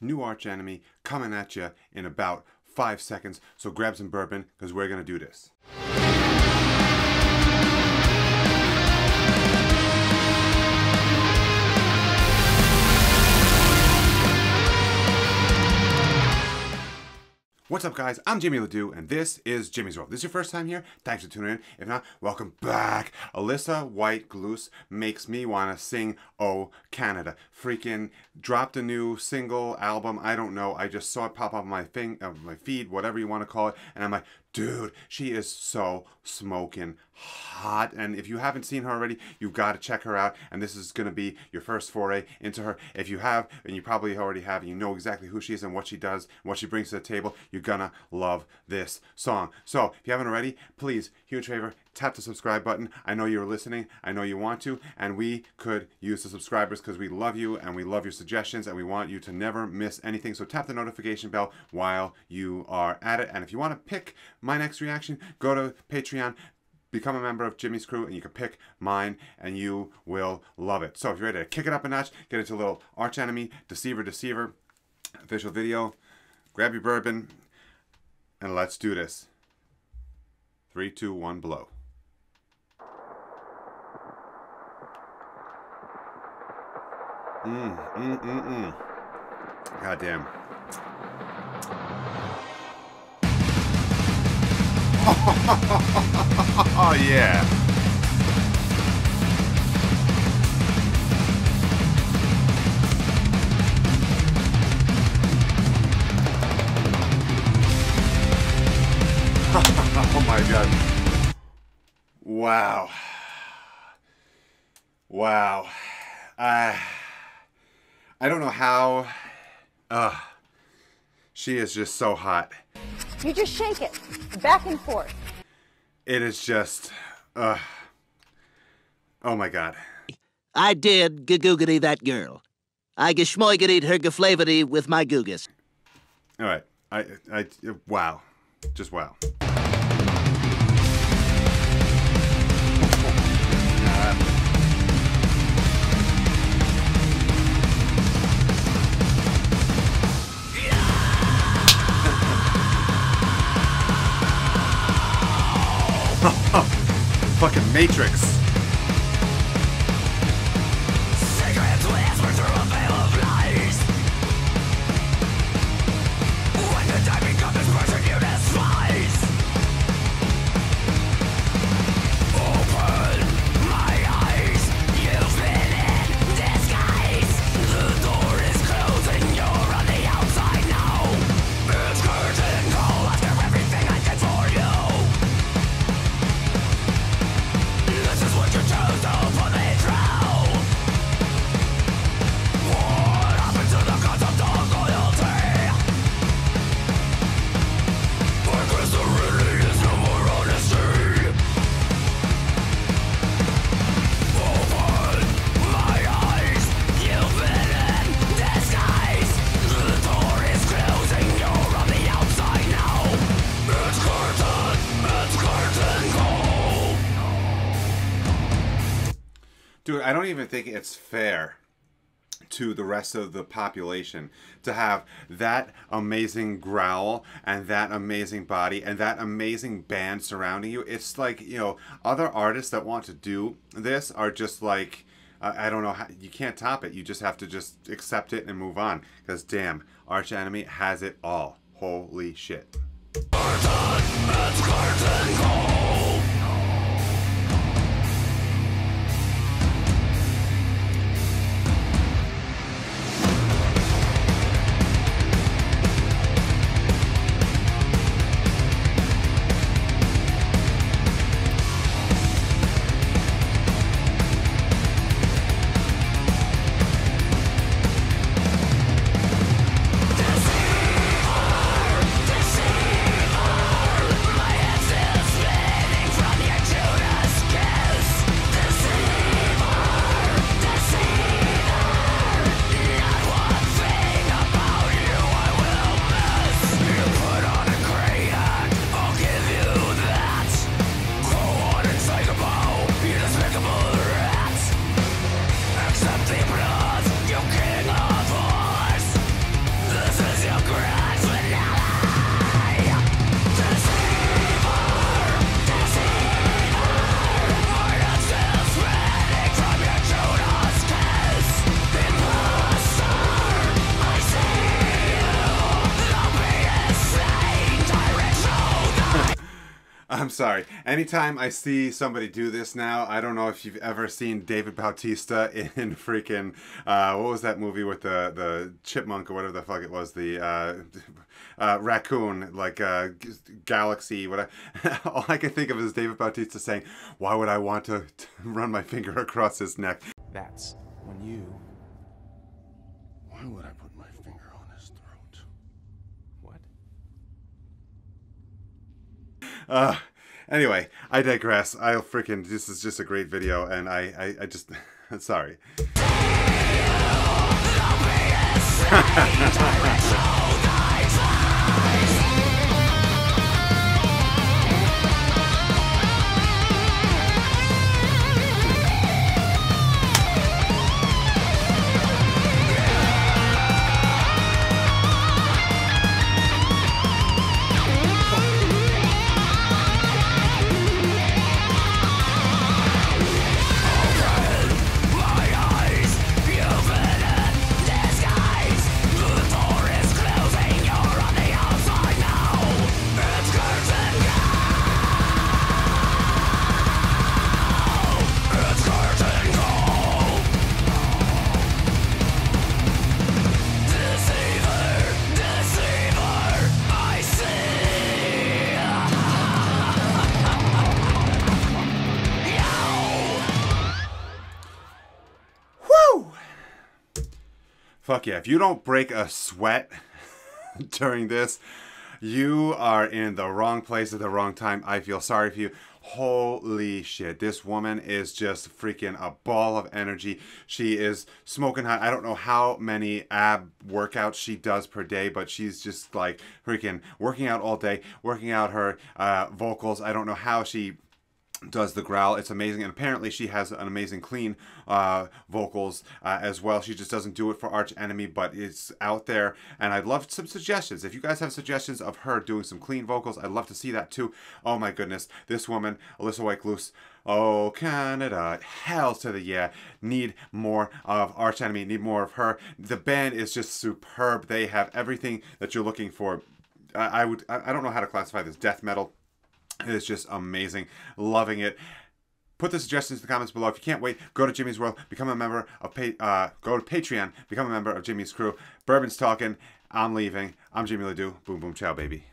new arch enemy coming at you in about five seconds. So grab some bourbon because we're going to do this. What's up, guys? I'm Jimmy Ledoux, and this is Jimmy's World. This is your first time here? Thanks for tuning in. If not, welcome back. Alissa White Gluz makes me want to sing Oh Canada. Freaking dropped a new single album. I don't know. I just saw it pop up on my thing, uh, my feed, whatever you want to call it, and I'm like, dude, she is so smoking hot. And if you haven't seen her already, you've got to check her out. And this is going to be your first foray into her. If you have, and you probably already have, and you know exactly who she is and what she does, and what she brings to the table, you're going to love this song. So if you haven't already, please, huge favor, tap the subscribe button. I know you're listening. I know you want to. And we could use the subscribers because we love you and we love your suggestions and we want you to never miss anything. So tap the notification bell while you are at it. And if you want to pick my next reaction, go to Patreon, become a member of Jimmy's crew, and you can pick mine, and you will love it. So if you're ready to kick it up a notch, get into a little arch enemy, deceiver, deceiver, official video, grab your bourbon, and let's do this. Three, two, one, blow. Mm, mm, mm, mm. God damn. Oh, yeah. oh my god. Wow. Wow. Uh, I don't know how. Uh, she is just so hot. You just shake it back and forth. It is just. Uh, oh my god. I did gagoogity that girl. I geschmoigeried her geflavority with my googus. All right. I, I, wow. Just wow. Fucking Matrix. Dude, I don't even think it's fair to the rest of the population to have that amazing growl and that amazing body and that amazing band surrounding you. It's like, you know, other artists that want to do this are just like, uh, I don't know, how, you can't top it. You just have to just accept it and move on. Because damn, Arch Enemy has it all. Holy shit. I'm sorry. Anytime I see somebody do this now, I don't know if you've ever seen David Bautista in freaking uh, what was that movie with the the chipmunk or whatever the fuck it was, the uh, uh, raccoon, like uh, Galaxy. What all I can think of is David Bautista saying, "Why would I want to, to run my finger across his neck?" That's when you. Why would I put my finger on his throat? What? Uh, anyway, I digress. I'll freaking. This is just a great video, and I, I, I just. sorry. Fuck yeah. If you don't break a sweat during this, you are in the wrong place at the wrong time. I feel sorry for you. Holy shit. This woman is just freaking a ball of energy. She is smoking hot. I don't know how many ab workouts she does per day, but she's just like freaking working out all day, working out her uh, vocals. I don't know how she does the growl. It's amazing, and apparently she has an amazing clean uh, vocals uh, as well. She just doesn't do it for Arch Enemy, but it's out there, and I'd love some suggestions. If you guys have suggestions of her doing some clean vocals, I'd love to see that too. Oh my goodness, this woman, Alissa White Loose. Oh, Canada, hell to the yeah. Need more of Arch Enemy, need more of her. The band is just superb. They have everything that you're looking for. I, I would, I, I don't know how to classify this death metal. It is just amazing. Loving it. Put the suggestions in the comments below. If you can't wait, go to Jimmy's World, become a member of uh, go to Patreon, become a member of Jimmy's crew. Bourbon's talking. I'm leaving. I'm Jimmy Ledoux. Boom boom chow baby.